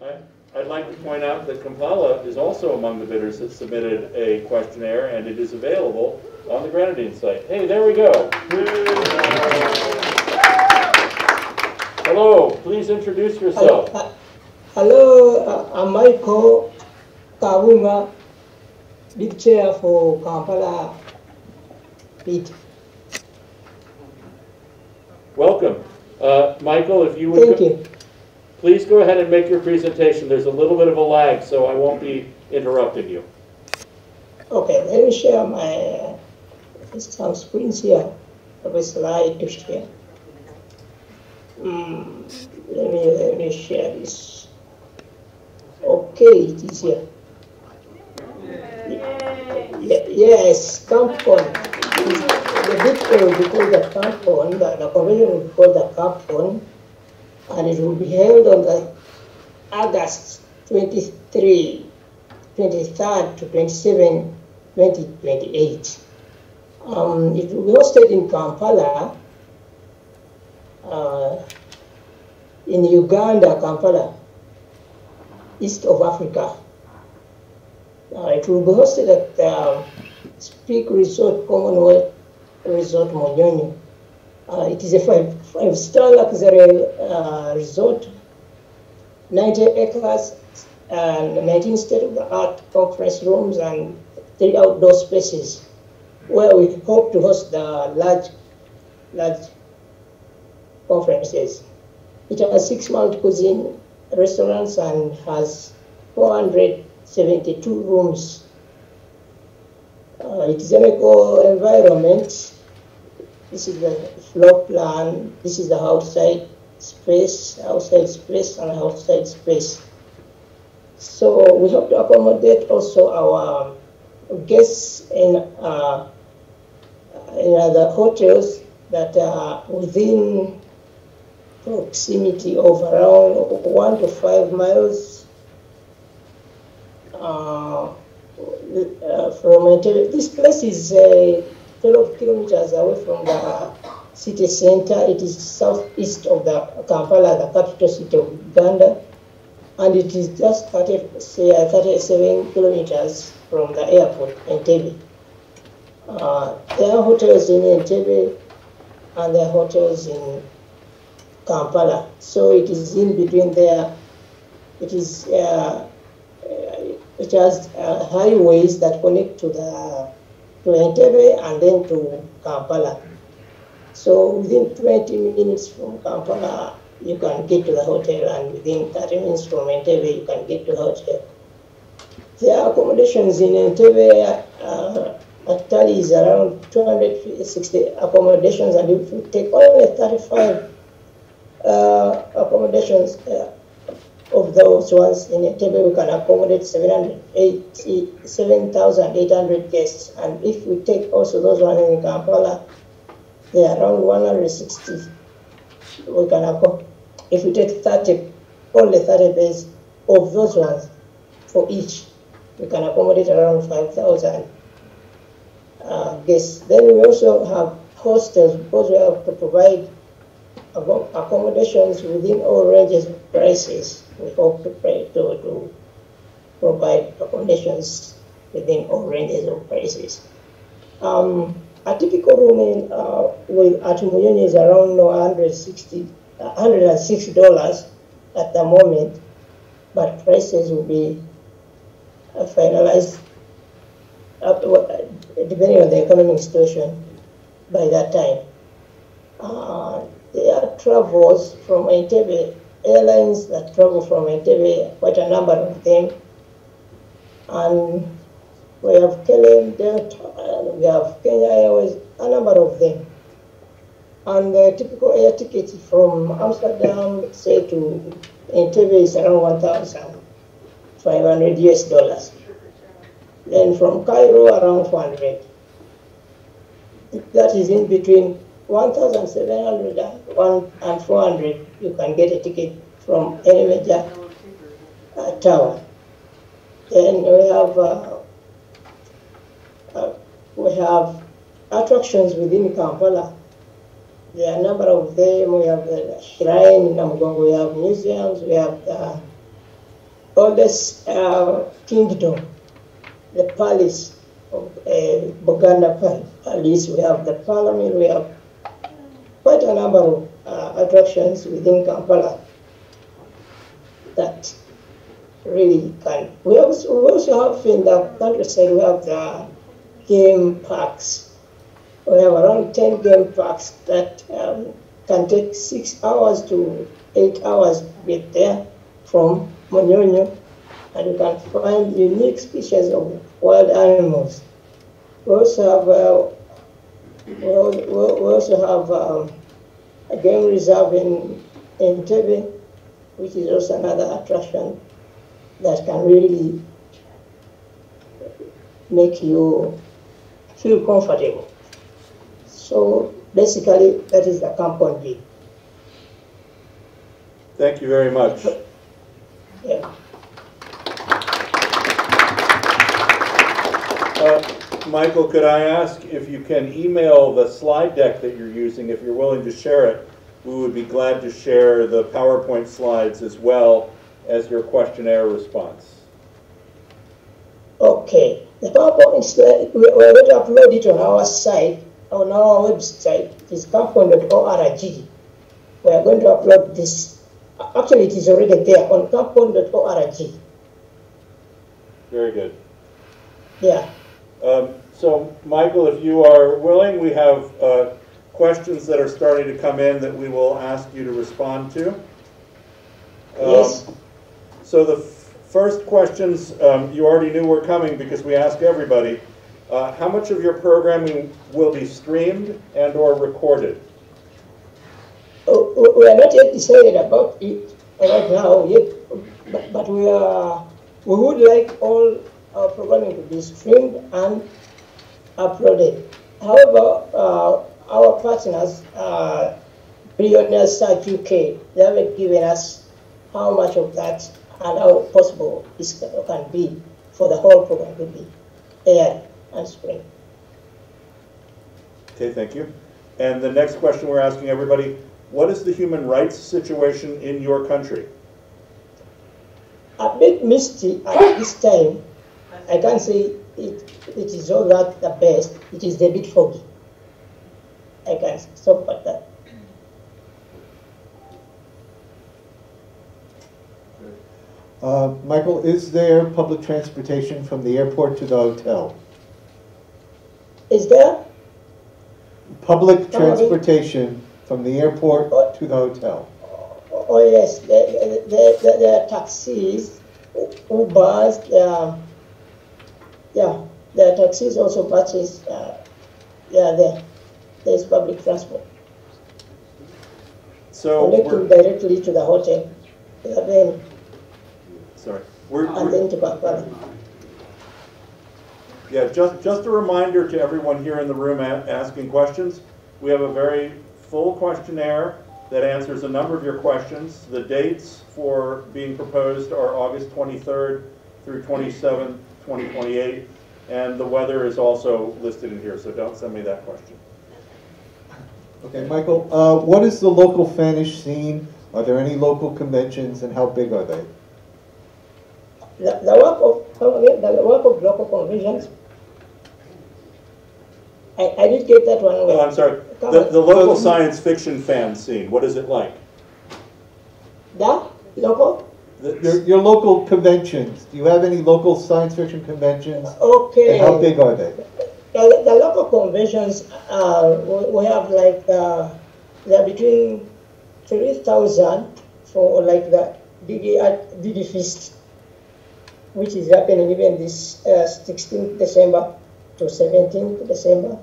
I'd like to point out that Kampala is also among the bidders that submitted a questionnaire, and it is available on the Grenadine site. Hey, there we go. Hello, please introduce yourself. Hello, uh, I'm Michael Kawunga, big chair for Kampala bid. Welcome. Uh, Michael, if you would. Thank you. Please go ahead and make your presentation. There's a little bit of a lag, so I won't be interrupting you. Okay, let me share my uh, some screens here. A slide to share. Mm, let me let me share this. Okay, it is here. Ye- Yes, Campon. The big will be called the Campon, the, the convention will be called the Campon, and it will be held on the August 23, 23rd to 27, 2028. Um, it will be hosted in Kampala, uh, in Uganda, Kampala, east of Africa. Uh, it will be hosted at uh, Speke Resort Commonwealth Resort Munyonyo. Uh, it is a five, five-star luxury uh, resort, 90 acres, and 19 state-of-the-art conference rooms and three outdoor spaces, where we hope to host the large, large conferences. It has six multi-cuisine restaurants and has 472 rooms. Uh, it is an eco environment. This is the floor plan. This is the outside space, outside space, and outside space. So we have to accommodate also our guests in uh, in other hotels that are within proximity of around one to five miles uh, uh, from. This place is uh, 12 kilometers away from the city center. It is southeast of the Kampala, the capital city of Uganda, and it is just 30, say, uh, 37 kilometers from the airport, Entebbe. Uh, there are hotels in Entebbe and there are hotels in Kampala. So it is in between there. It is uh, uh, it has uh, highways that connect to the to Entebbe and then to Kampala. So within 20 minutes from Kampala, you can get to the hotel, and within 30 minutes from Entebbe, you can get to the hotel. Are accommodations in Entebbe. Uh, actually is around 260 accommodations, and if you take only 35 uh, accommodations uh, of those ones in Entebbe, we can accommodate 780 7,800 guests. And if we take also those ones in Kampala, they are around 160. We can accommodate, if we take 30, only 30 beds of those ones for each, we can accommodate around 5,000 uh, guests. Then we also have hostels because we have to provide accommodations within all ranges of prices. We hope to, pray, to, to provide accommodations within all ranges of prices. Um, a typical room in, uh, with at Muyuni is around 160 $106 at the moment, but prices will be uh, finalized uh, depending on the economic situation by that time. Uh, there are travels from Entebbe, airlines that travel from Entebbe, quite a number of them. And we have KLM, Delta, and we have Kenya Airways, a number of them. And the typical air ticket from Amsterdam, say to Entebbe is around 1,500 US dollars. Then from Cairo, around 400. That is in between 1,700 and one- and 400. You can get a ticket from any major uh, tower. Then we have uh, uh, we have attractions within Kampala. There are a number of them. We have the shrine in Namugongo. We have museums. We have the oldest uh, kingdom, the palace of uh, Buganda Palace. We have the parliament, we have quite a number of attractions within Kampala that really can. We also, we also have in the countryside, we have the game parks. We have around 10 game parks that um, can take six hours to eight hours to get there from Munyonyo, and you can find unique species of wild animals. We also have, uh, we also have um, a game reserve in, in Tebe, which is also another attraction that can really make you feel comfortable. So basically, that is the camp on B. Thank you very much. Yeah. Uh, Michael, could I ask if you can email the slide deck that you're using, if you're willing to share it, we would be glad to share the PowerPoint slides as well as your questionnaire response. Okay. The PowerPoint slide, we're going to upload it on our site, on our website. It is kampon.org. We are going to upload this. Actually, it is already there on kampon.org. Very good. Yeah. Um, so, Michael, if you are willing, we have uh, questions that are starting to come in that we will ask you to respond to. Um, yes. So the first questions um, you already knew were coming because we ask everybody. Uh, how much of your programming will be streamed and or recorded? Oh, we are not yet decided about it right now yet, but, but we are we would like all our programming to be streamed and uploaded. However, uh, our partners, uh, Billionaire Search UK, they haven't given us how much of that and how possible this can be for the whole program to be air and spring. Okay, thank you. And the next question we're asking everybody, what is the human rights situation in your country? A bit misty at this time. I can't say it, it is all that the best. It is a bit foggy. I can stop at that. Uh, Michael, is there public transportation from the airport to the hotel? Is there? Public transportation from the airport to the hotel? Oh, yes, there, there, there, there are taxis, Ubers, there are, yeah, there are taxis, also buses, uh, are there there's public transport. So connecting directly to the hotel, and then sorry, we're, and then to. Yeah, just just a reminder to everyone here in the room asking questions. We have a very full questionnaire that answers a number of your questions. The dates for being proposed are August 23rd through 27th, 2028, and the weather is also listed in here, so don't send me that question. Okay, Michael, uh, what is the local fannish scene? Are there any local conventions and how big are they? The, the work of the work of local conventions. I, I did get that one. Oh, I'm sorry. The, the local science fiction fan scene. What is it like? The local. The, your, your local conventions. Do you have any local science fiction conventions? Okay. And how big are they? the, the local conventions, uh, we, have like, uh, they're between 3,000 for like the DD, DD Feast, which is happening even this uh, 16th December to 17th December.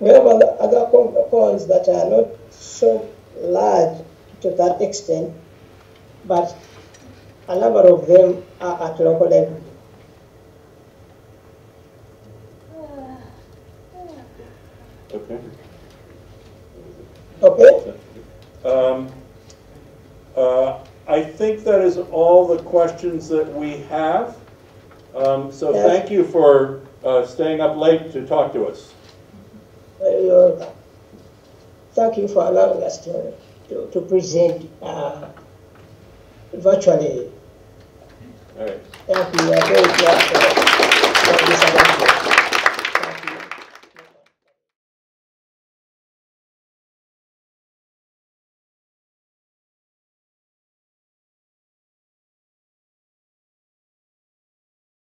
We have other, other cons that are not so large to that extent, but a number of them are at local level. Okay. Okay. Um, uh, I think that is all the questions that we have. Um, so yes. thank you for uh, staying up late to talk to us. Uh, thank you for allowing us to, to, to present uh, virtually. All right. Thank you. For this.